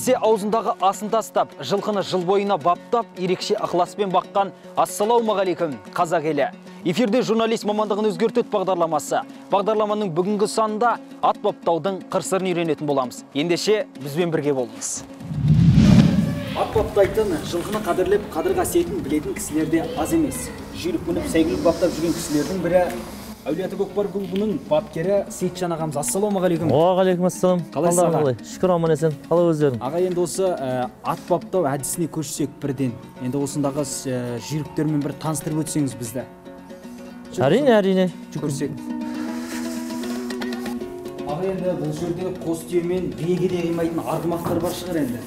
десе аузындағы асын тастап жылқыны жыл бойына баптап ерекше ықыласпен баққан ассалаумағалейкум қазақ елі. Эфирде журналист мамандығын өзгертеді бағдарламасы. Бағдарламаның бүгінгі санында ат баптаудың қыр сырын үйренетін боламыз. Ендеше бізбен бірге болыңыз. Ат баптайтын жылқыны қадірлеп қадір қасиетін білетін кісілер де аз емес. Жүйрік мініп сәйгүлік баптап жүрген кісілердің бірі әулиеата көкпар клубының бапкері сейітжан ағамыз. Ассалаумағалейкум. Уағалейкум ассалам Қалайсыз аға? қалай? Шүкір аман есен. Қалай өздерің? Аға енді осы ә, ат баптау әдісіне көшсек бірден. Енді осындағы ә, жүйріктермен бір таныстырып өтсеңіз бізді. Әрине әрине. Көрсек аға енді бұл жерде қос түйемен биеге де қимайтын арғымақтар бар шығар енді.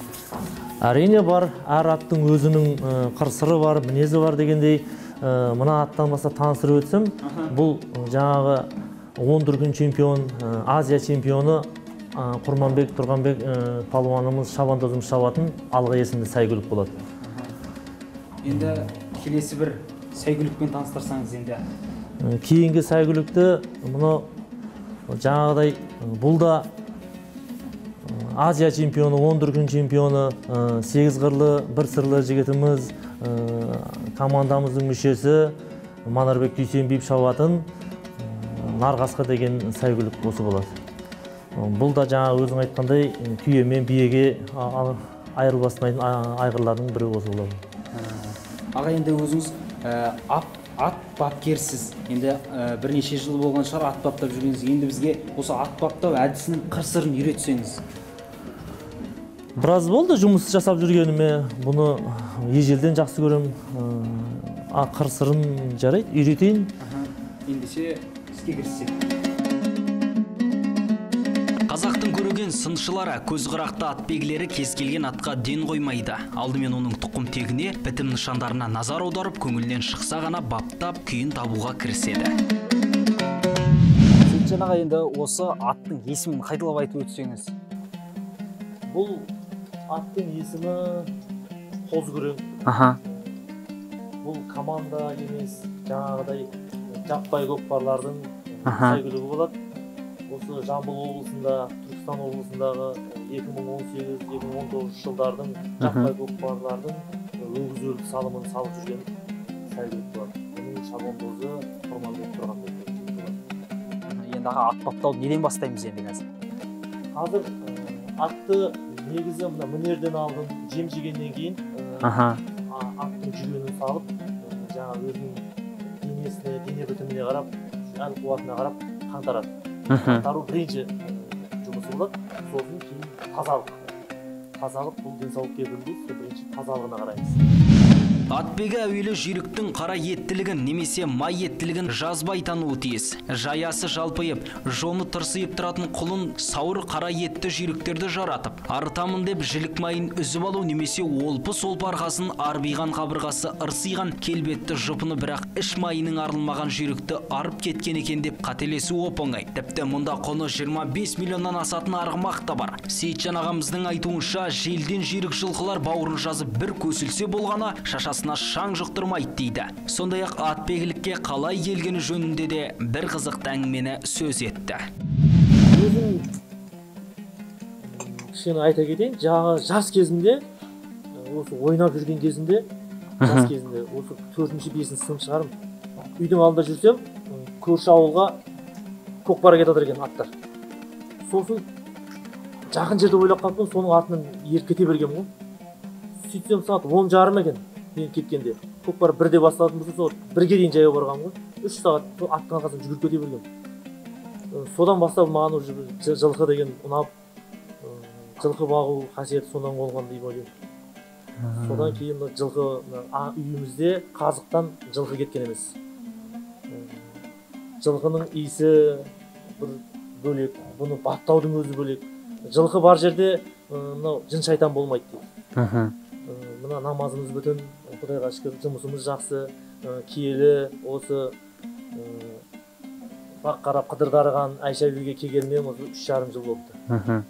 Әрине бар. Әр аттың өзінің ә, қыр сыры бар мінезі бар дегендей. Мына аттан бастап таныстырып өтсем бұл жаңағы он дүркін чемпион ә, азия чемпионы құрманбек тұрғанбек палуанымыз шабандозымыз шабатын алға есімді сәйгүлік болады. Енді келесі бір сәйгүлікпен таныстырсаңыз енді. Кейінгі сәйгүлікті мынау жаңағыдай бұл да азия чемпионы он дүркін чемпионы сегіз қырлы бір сырлы жігітіміз командамыздың мүшесі манарбек дүйсенбиев шабатын нарқасқа деген сәйгүлік осы болады. Бұл да жаңа өзің айтқандай түйе мен биеге айырылбастайтын айғырлардың бірі осы болады. Аға енді өзіңіз ат, бапкерсіз. Енді бірнеше жыл болған шығар ат баптап жүргеніңіз енді бізге осы ат баптау әдісінің қыр сырын үйретсеңіз. Біраз болды жұмыс жасап жүргеніме. Бұны ежелден жақсы көремін а қыр сырын жарайды үйретейін. Ендеше іске кіріссек қазақтың көреген сыншылары көзқырақты атбегілері кез келген атқа ден қоймайды. Алдымен оның тұқым тегіне бітім нышандарына назар аударып көңілінен шықса ғана баптап күйін табуға кіріседі. Сейітжан аға енді осы аттың есімін қайталап айтып өтсеңіз бұл аттың есімі қозыкүрең аха бұл команда емес жаңағыдай жаппай көкпарлардың сәйгүлігі болады осы жамбыл облысында түркістан облысындағы 2018-2019 жылдардың жаппай көкпарлардың өгіз өлік салымын салып жүрген сәйгүлік болады оның шабандозы құрманбек тұрғанбек болады. енді аға ат баптауды неден бастаймыз енді қазір қазір атты негізі мына мінерден алдым жем жегеннен кейін аха. аттың жүгенін салып жаңағы өзінің денесіне дене бітіміне қарап әл қуатына қарап қаңтарады. Қаңтару бірінші ә, жұмысы болады. Сосын кейін тазалық. Тазалық бұл сол бірінші тазалығына қараймыз. Атбегі әуелі жүйріктің қара еттілігін немесе май еттілігін жазбай тануы тиіс. Жаясы жалпайып жоны тырсиып тұратын құлын сауыр қара етті жүйріктерді жаратып арытамын деп жілік майын үзіп алу немесе олпы солпы арқасын арбиған қабырғасы ырсиған келбетті жұпыны бірақ іш майының арылмаған жүйрікті арып кеткен екен деп қателесу оп оңай тіпті мұнда құны 25 миллионнан асатын арғымақ та бар. Сейітжан ағамыздың айтуынша желден жүйрік жылқылар бауырын жазып бір көсілсе болғаны шашасына шаң жұқтырмайды дейді. Сондай ақ атбегілікке қалай келгені жөнінде де бір қызықты әңгімені сөз етті. Өзім кішкене айта кетейін жаңағы жас кезімде осы ойнап жүрген кезімде жас кезінде осы төртінші бесінші сынып шығармын. Үйдің алдында жүрсем көрші ауылға көкпарға кетіп жатыр екен аттар. Сосын жақын жерде ойлап қалыппын соның артынан еріп кете бергенмін ғой. Сөйтсем сағат он жарым екен. Мен кеткенде көкпар бірде басталатын болса сол бірге дейін жаяу барғанмын ғой. Үш сағат аттың арқасынан жүгіріп кете бергенмін Э, содан бастап маған уже жылқы деген ұнап жылқы бағу қасиеті содан болған деп ойлаймын содан кейін мына жылқы үйімізде қазықтан жылқы кеткен емес. Жылқының иісі бір бөлек бұны баптаудың өзі бөлек. Жылқы бар жерде мынау жын шайтан болмайды дейді. Мына намазымыз бүтін. Құдайға шүкір жұмысымыз жақсы. Ы, киелі осы бақ қарап қыдыр дарыған айша бибіге келгеніме осы үш жарым жыл болыпты.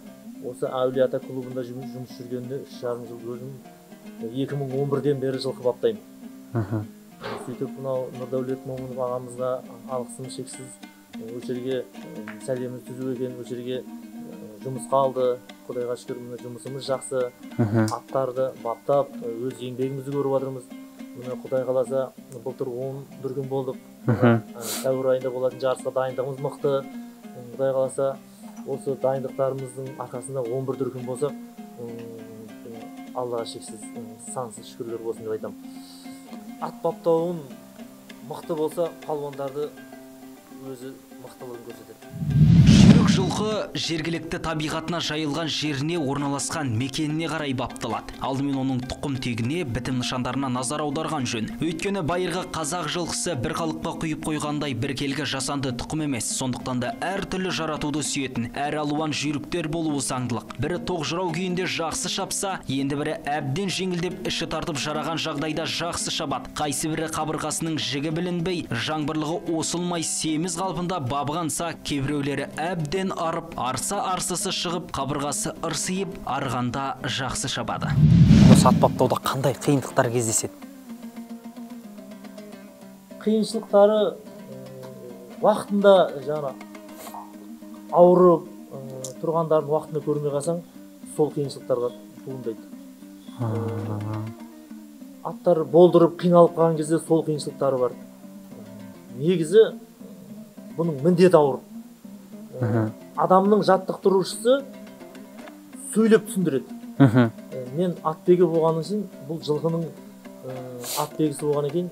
Осы әулиеата клубында жұмыс, жұмыс үш жарым жыл өзім екі мың он бірден бері жылқы баптаймын. Сөйтіп мынау нұрдәулет момынов ағамызға алғысым шексіз осы жерге ы, сәлеміміз түзу екен осы жерге жұмысқа алды. Құдайға шүкір міне жұмысымыз жақсы. Мхм. Аттарды баптап өз еңбегімізді көріп жатырмыз. Міне құдай қаласа былтыр он дүркін болдық. Мхм. Ә, сәуір айында болатын жарысқа дайындығымыз мықты. Құдай қаласа осы дайындықтарымыздың арқасында 11 дүркін болсақ аллаға шексіз сансыз шүкірлер болсын деп айтамын ат баптауын мықты болса палуандарды өзі мықтылығын көрсетеді. Жылқы жергілікті табиғатына жайылған жеріне орналасқан мекеніне қарай бапталады. Алдымен оның тұқым тегіне бітім нышандарына назар аударған жөн. Өйткені байырғы қазақ жылқысы бір қалыпқа құйып қойғандай біркелкі жасанды тұқым емес. Сондықтан да әртүрлі жаратуды сүйетін әр алуан жүйріктер болуы заңдылық. Бірі тоқжырау күйінде жақсы шапса енді бірі әбден жеңілдеп іші тартып жараған жағдайда жақсы шабады. Қайсы бірі қабырғасының жігі білінбей жаңбырлығы осылмай семіз қалпында бабығанса кейбіреулері әбден арып арса арсысы шығып қабырғасы ырсиып арғанда жақсы шабады. Осы ат баптауда қандай қиындықтар кездеседі? Қиыншылықтары уақытында жаңа ауырып тұрғандарын уақытында көрмей қалсаң сол қиыншылықтарға туындайды. Аттар болдырып қиналып қалған кезде сол қиыншылықтары бар. Негізі бұның міндеті ауыр. Адамның жаттықтырушысы сөйлеп түсіндіреді. Ә, мен атбегі болғаным үшін бұл жылқының ә, атбегісі болғаннан кейін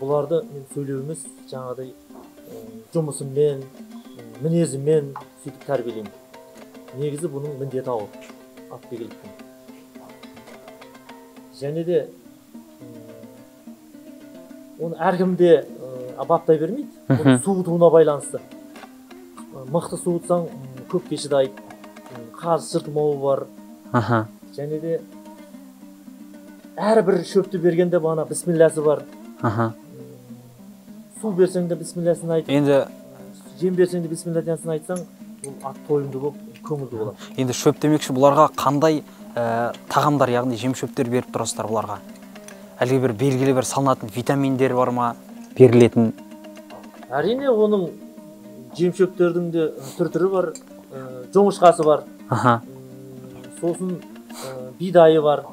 бұларды мен сөйлеу емес жаңағыдай ә, жұмысыммен ә, мінезіммен сөйтіп тәрбиелеймін. Негізі бұның міндеті ауыр атбегіліктің және де оны әркім де баптай бермейді. Суытуына байланысты. Мықты суытсаң м, көпке шыдайды қаз жыртылмауы бар. Аха. Және де әрбір шөпті бергенде бағана бісмілласы бар. Аха. Су берсең де бісмілласын айт. Енді жем берсең де бісмілласын айтсаң ол ат тойымды болып көңілді болады енді шөп демекші бұларға қандай ә, тағамдар яғни жем шөптер беріп тұрасыздар бұларға? Әлде бір белгілі бір салынатын витаминдер бар ма? Берілетін? Әрине оның жем шөптердің де түр түрі бар ә, жоңышқасы бар. Аха. Сосын ә, бидайы бар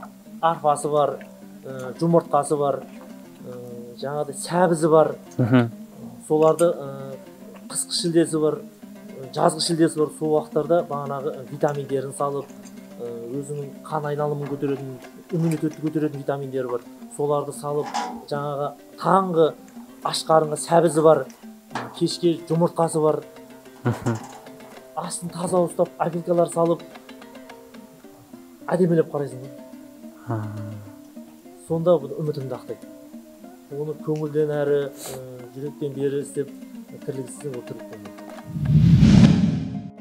арпасы бар ә, жұмыртқасы бар ә, жаңағыдай сәбізі бар. Мхм. Соларды ә, қысқы шілдесі бар жазғы шілдесі бар. Сол уақыттарда бағанағы витаминдерін салып өзінің қан айналымын көтеретін иммунитетті көтеретін витаминдері бар. Соларды салып жаңағы таңғы аш қарынға сәбізі бар. Кешке жұмыртқасы бар. Астын таза ұстап опилкалар салып әдемілеп қарайсың да сонда бұл үмітіңді ақтайды оны көңілден әрі жүректен бері істеп тірлік істесең ол тірлік болмайды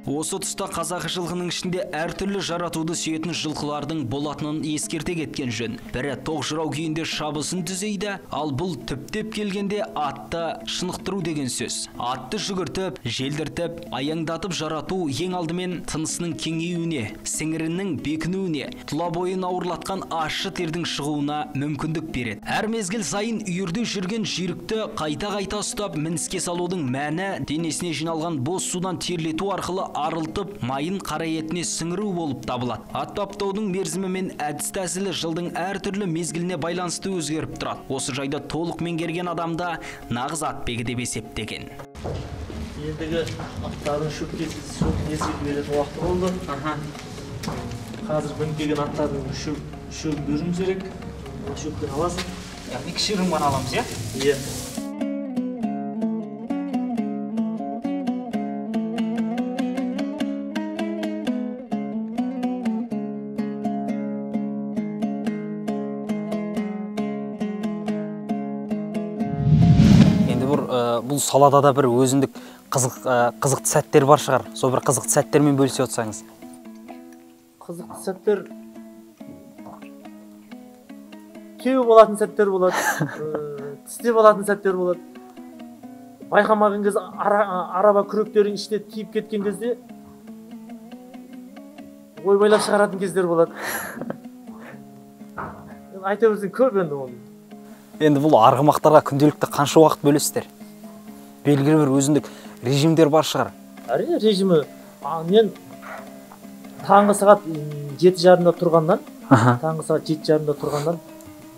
осы тұста қазақы жылқының ішінде әртүрлі жаратуды сүйетін жылқылардың болатынын ескерте кеткен жөн. Бірі тоқжырау күйінде шабысын түзейді ал бұл түптеп келгенде атты шынықтыру деген сөз. Атты жүгіртіп желдіртіп аяңдатып жарату ең алдымен тынысының кеңеюіне сіңірінің бекінуіне тұла бойын ауырлатқан ащы тердің шығуына мүмкіндік береді. Әр мезгіл сайын үйірде жүрген жүйрікті қайта қайта ұстап мініске салудың мәні денесіне жиналған бос судан терлету арқылы арылтып майын қара етіне сіңіру болып табылады. Ат баптаудың мерзімі мен әдіс тәсілі жылдың әртүрлі мезгіліне байланысты өзгеріп тұрады. Осы жайды толық меңгерген адамда нағыз атбегі деп есептеген. Ендігі аттардың шөпке шөп мезгіл беретін уақыты болды. Қазір мініп келген аттардың шөп шөп беруіміз керек. Шөптен аласың. Яғни кішігірім ғана аламыз иә? Иә. Бұл салада да бір өзіндік қызық қызықты сәттер бар шығар. Сол бір қызықты сәттермен бөлісе отырсаңыз. Қызықты сәттер. Теу болатын сәттер болады ә, тісте болатын сәттер болады. Байқамаған кезде ара- араба күректерің ішіне тиіп кеткен кезде ойбайлап шығаратын кездер болады. Айта берсең көп енді оны енді бұл арғымақтарға күнделікті қанша уақыт бөлесіздер? Белгілі бір өзіндік режимдер бар шығар. әрине режимі мен таңғы сағат жеті жарымда тұрғаннан таңғы сағат жеті жарымда тұрғаннан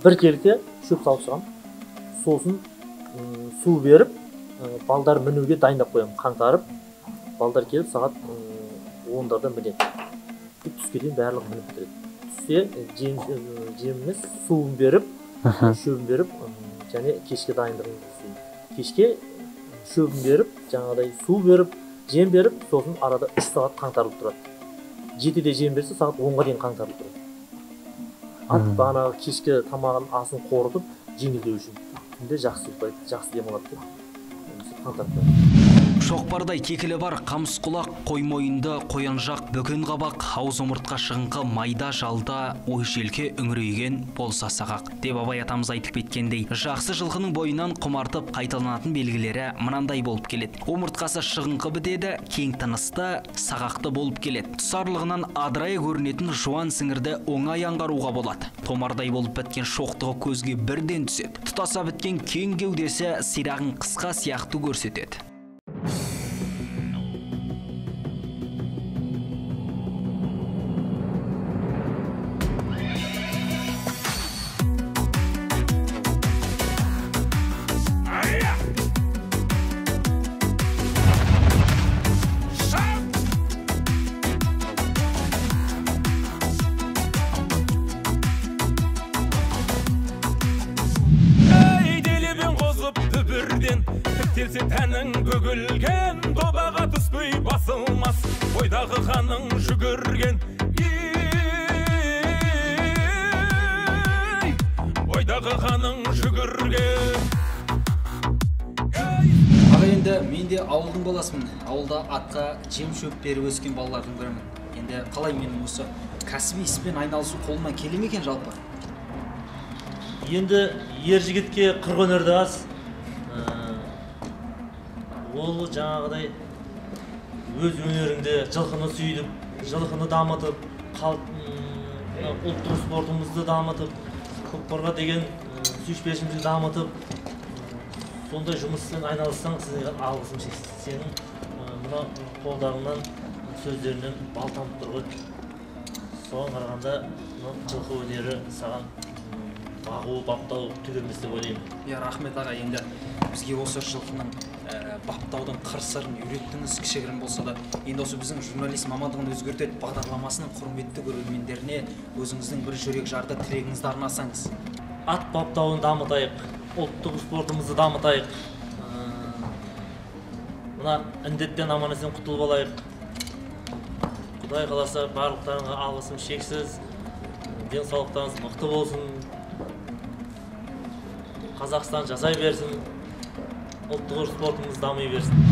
бір келте шөп салып шығамын. Сосын су беріп балдар мінуге дайындап қоямын қаңтарып. Балдар келіп сағат ондарда мінеді. Түске дейін барлығы мініп бітіреді. Түсте ы, жем ы, жем емес суын беріп шөбін беріп және кешке дайындығын кешке шөбін беріп жаңағыдай су беріп жем беріп сосын арада үш сағат қаңтарылып тұрады жетіде жем берсе сағат онға дейін қаңтарылып тұрады ат бағанағы кешкі тамағын асын қорытып жеңілдеу үшін түнде жақсы ұйықтайды жақсы демалады деп қаңтарып тұрады шоқпардай кекілі бар қамыс құлақ қой мойынды қоянжақ бөкен қабақ ауыз омыртқа шығыңқы майда жалда ой желке үңірейген болса сағақ деп абай атамыз айтып кеткендей. Жақсы жылқының бойынан құмартып қайталанатын белгілері мынандай болып келеді. Омыртқасы шығыңқы бітеді кең тынысты сағақты болып келеді. Тұсарлығынан адырая көрінетін жуан сіңірді оңай аңғаруға болады. Томардай болып біткен шоқтығы көзге бірден түседі. Тұтаса біткен кең кеудесі сирағын қысқа сияқты көрсетеді. Тіктелсе тәнің бөгілген добаға түспей басылмас бойдағы қаның жүгірген. Бойдағы қаның жүгірген. Аға енді мен де ауылдың баласымын. Ауылда атқа жем шөп беріп өскен балалардың бірімін. Енді қалай менің осы кәсіби іспен айналысу қолымнан келе ме екен жалпы? Енді ер жігітке қырық өнер де аз. Ол жаңағыдай өз өнеріңде жылқыны сүйдіп жылқыны дамытып ұлттық спортымызды дамытып көкпарға деген м, сүйіспеншілігімізді дамытып сондай жұмыспен айналыссаң сізге алғысым шексіз. Сенің мына қолдарыңнан сөздеріңнен бал тамып тұр ғой. Соған қарағанда жылқы өнері саған бағу баптау түк емес деп ойлаймын. Иә рахмет аға. Енді бізге осы жылқының ә, баптаудың қыр сырын үйреттіңіз кішігірім болса да. Енді осы біздің журналист мамандығын өзгертеді бағдарламасының құрметті көрермендеріне өзіңіздің бір жүрек жарды тілегіңізді арнасаңыз. Ат баптауын дамытайық ұлттық спортымызды дамытайық. Ы, мына індеттен аман есен құтылып алайық. Құдай қаласа барлықтарыңа алғысым шексіз. Денсаулықтарыңыз мықты болсын. Қазақстан жасай берсін ұлттық спортымыз дами берсін.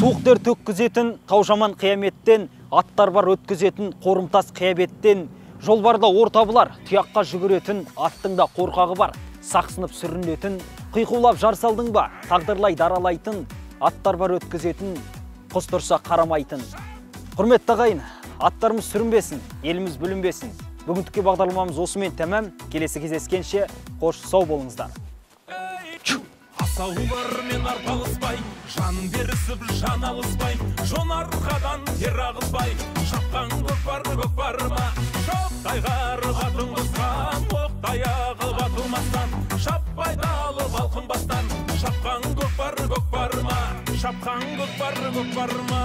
Суық тер төккізетін тау жаман қияметтен аттар бар өткізетін қорымтас қиябеттен жол барда ор табылар тұяққа жүгіретін аттың да қорқағы бар. Сақсынып сүрінетін қиқулап жар салдың ба тағдырлай даралайтын аттар бар өткізетін құс тұрса қарамайтын. Құрметті ағайын аттарымыз сүрінбесін еліміз бүлінбесін. Бүгіндікке бағдарламамыз осымен тәмам. Келесі кездескенше қош сау болыңыздар. Асаулармен арпалыспай жан берісіп жан алыспай жон арқадан тер ағызбай шапқан көкпар көкпар ма шоқтай қарып атын қосқан оқ таяғы батылмастан шаппай далып алқынбастан шапқан көкпар көкпар ма шапқан көкпар көкпар ма